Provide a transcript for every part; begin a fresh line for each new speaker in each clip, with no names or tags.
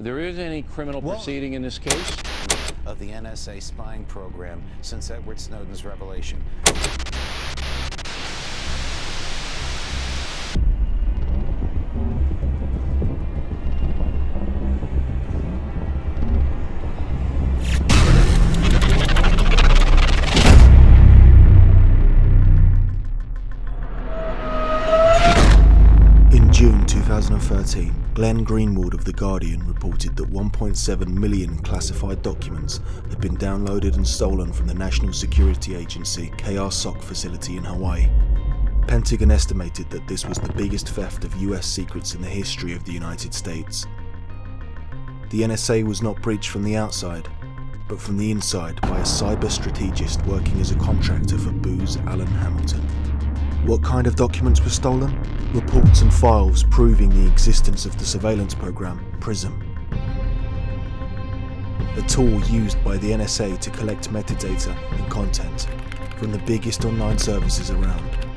There is any criminal proceeding in this case?
Of the NSA spying program since Edward Snowden's revelation.
2013, Glenn Greenwald of The Guardian reported that 1.7 million classified documents had been downloaded and stolen from the National Security Agency KR-SOC facility in Hawaii. Pentagon estimated that this was the biggest theft of US secrets in the history of the United States. The NSA was not breached from the outside, but from the inside by a cyber strategist working as a contractor for Booz Allen Hamilton. What kind of documents were stolen? Reports and files proving the existence of the surveillance program, PRISM. A tool used by the NSA to collect metadata and content from the biggest online services around.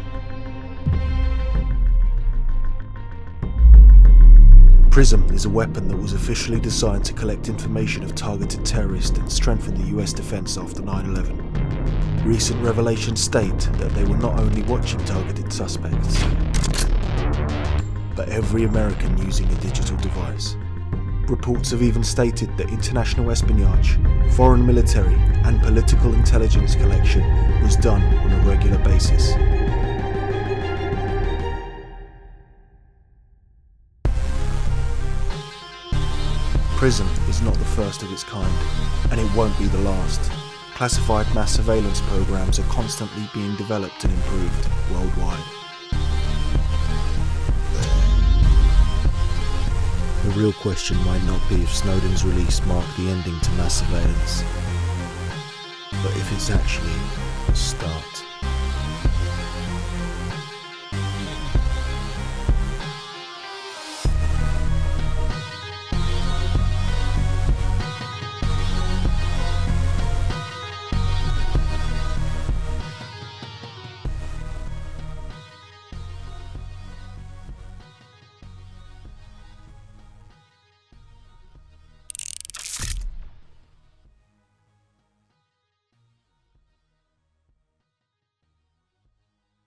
PRISM is a weapon that was officially designed to collect information of targeted terrorists and strengthen the US defense after 9 11. Recent revelations state that they were not only watching targeted suspects, but every American using a digital device. Reports have even stated that international espionage, foreign military, and political intelligence collection was done on a regular basis. PRISM is not the first of its kind, and it won't be the last. Classified mass surveillance programs are constantly being developed and improved worldwide. The real question might not be if Snowden's release marked the ending to mass surveillance, but if it's actually a start.